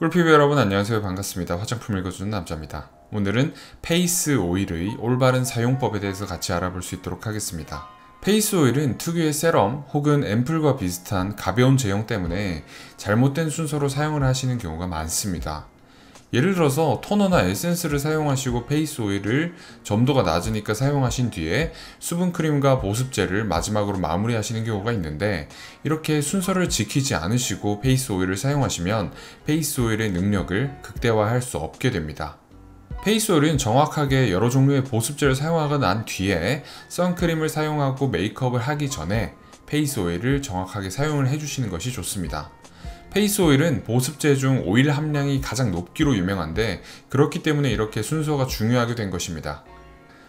꿀피부 여러분 안녕하세요. 반갑습니다. 화장품 읽어주는 남자입니다. 오늘은 페이스 오일의 올바른 사용법에 대해서 같이 알아볼 수 있도록 하겠습니다. 페이스 오일은 특유의 세럼 혹은 앰플과 비슷한 가벼운 제형 때문에 잘못된 순서로 사용을 하시는 경우가 많습니다 예를 들어서 토너나 에센스를 사용하시고 페이스 오일을 점도가 낮으니까 사용하신 뒤에 수분크림과 보습제를 마지막으로 마무리하시는 경우가 있는데 이렇게 순서를 지키지 않으시고 페이스 오일을 사용하시면 페이스 오일의 능력을 극대화할 수 없게 됩니다. 페이스 오일은 정확하게 여러 종류의 보습제를 사용하고 난 뒤에 선크림을 사용하고 메이크업을 하기 전에 페이스 오일을 정확하게 사용을 해주시는 것이 좋습니다. 페이스 오일은 보습제 중 오일 함량이 가장 높기로 유명한데 그렇기 때문에 이렇게 순서가 중요하게 된 것입니다.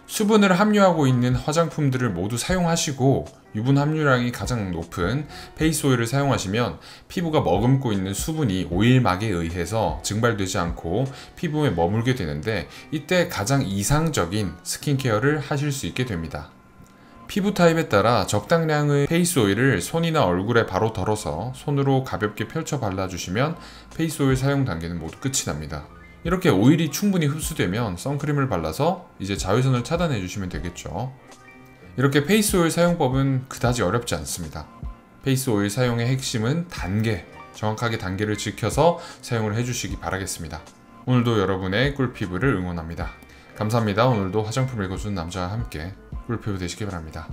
수분을 함유하고 있는 화장품들을 모두 사용하시고 유분 함유량이 가장 높은 페이스 오일을 사용하시면 피부가 머금고 있는 수분이 오일막에 의해서 증발되지 않고 피부에 머물게 되는데 이때 가장 이상적인 스킨케어를 하실 수 있게 됩니다. 피부 타입에 따라 적당량의 페이스 오일을 손이나 얼굴에 바로 덜어서 손으로 가볍게 펼쳐 발라주시면 페이스 오일 사용 단계는 모두 끝이 납니다. 이렇게 오일이 충분히 흡수되면 선크림을 발라서 이제 자외선을 차단해 주시면 되겠죠. 이렇게 페이스 오일 사용법은 그다지 어렵지 않습니다. 페이스 오일 사용의 핵심은 단계, 정확하게 단계를 지켜서 사용을 해주시기 바라겠습니다. 오늘도 여러분의 꿀피부를 응원합니다. 감사합니다. 오늘도 화장품 읽어주는 남자와 함께 꿀피부 되시기 바랍니다.